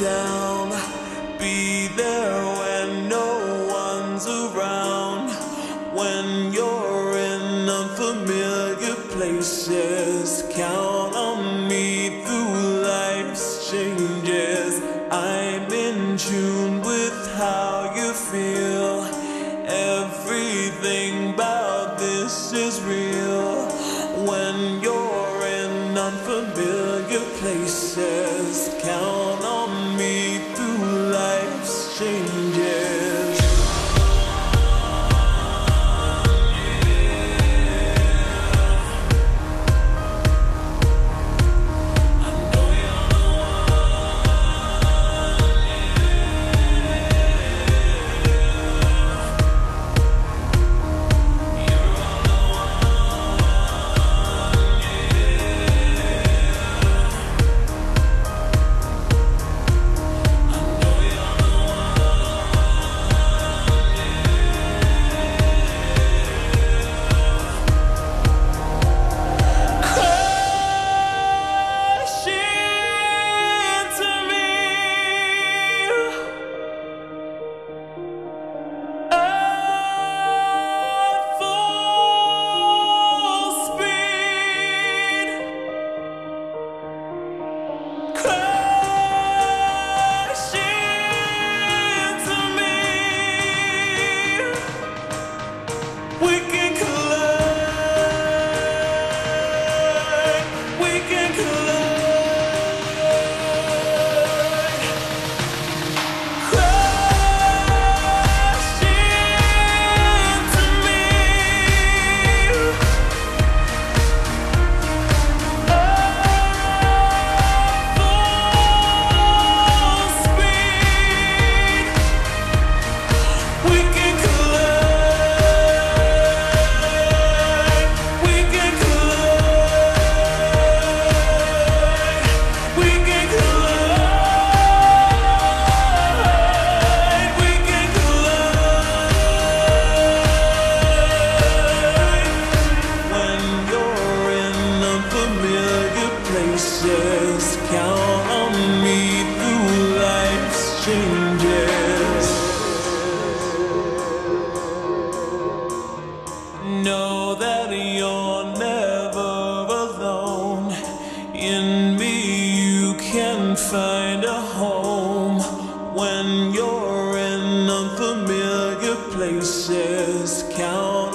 down. Be there when no one's around. When you're in unfamiliar places, count on me through life's changes. I'm in tune with how you feel. Everything about this is real. When you're unfamiliar places, count on me through life's changes. That you're never alone. In me, you can find a home when you're in unfamiliar places. Count